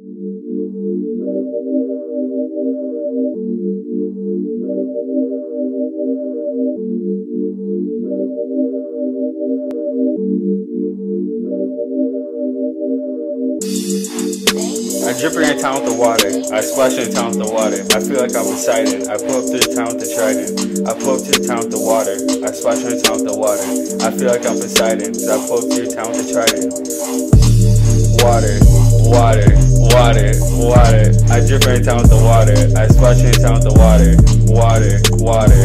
I drip in town with the water. I splash in town with the water. I feel like I'm excited. I pull up to the town with the trident. I pull up to the town with the water. I splash in town with the water. I feel like I'm Poseidon. So I pull up to town with the trident. Water, water. I drip every town with the water. I splash in town with the water. Water, water.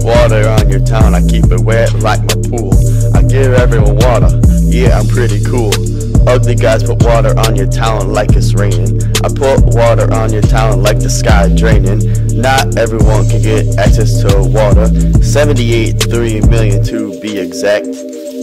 Water on your town, I keep it wet like my pool. I give everyone water, yeah, I'm pretty cool. Ugly guys put water on your town like it's raining. I put water on your town like the sky draining. Not everyone can get access to water. 78, 3 million to be exact.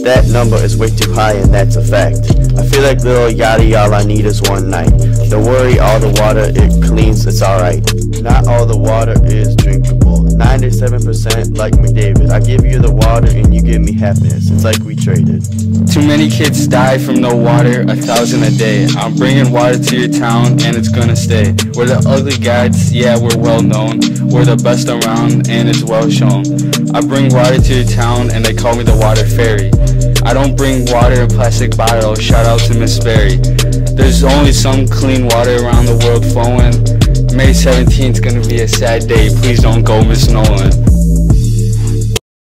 That number is way too high and that's a fact. I feel like Lil Yachty, all I need is one night. Don't worry, all the water it cleans, it's alright. Not all the water is drinkable. 97% like McDavid. I give you the water and you give me happiness. It's like we traded. Too many kids die from no water, a thousand a day. I'm bringing water to your town and it's gonna stay. We're the ugly guys, yeah, we're well known. We're the best around and it's well shown. I bring water to your town and they call me the water fairy. I don't bring water in plastic bottles, shout out to Miss Berry. There's only some clean water around the world flowing. May 17th is gonna be a sad day, please don't go Miss Nolan.